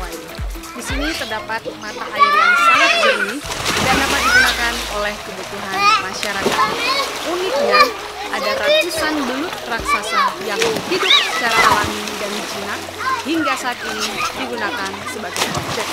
Wayu. Di sini terdapat mata air yang sangat jernih dan dapat digunakan oleh kebutuhan masyarakat. Uniknya, ada ratusan belut raksasa yang hidup secara alami dan jinak hingga saat ini digunakan sebagai objek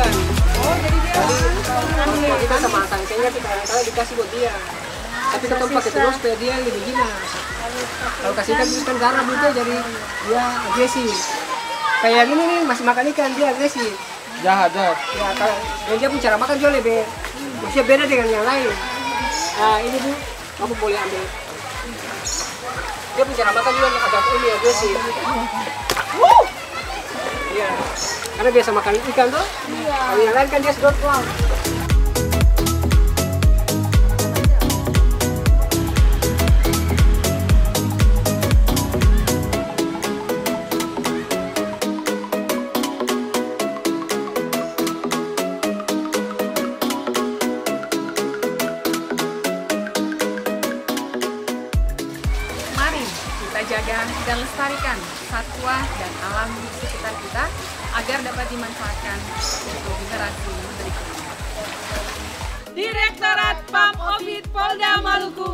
jadi dia kalau kita sama tangkainya kita kadang dikasih buat dia. Tapi kita pakai terus supaya dia lebih jinak. Kalau kasih ikan terus kan garam itu jadi dia agresif. Kayak gini nih masih makan ikan dia agresif. Jahat, jahat. Ya kalau dan dia pun cara makan juga lebih maksudnya beda dengan yang lain. Nah ini bu, kamu boleh ambil. Dia pun cara makan juga agak ini agresif. Iya. Karena biasa makan ikan tuh. Iya. Kalau yang lain kan dia sedot doang. Kita jaga dan lestarikan satwa dan alam di sekitar kita agar dapat dimanfaatkan untuk generasi berikutnya. Direktorat PAM Obit Polda Maluku.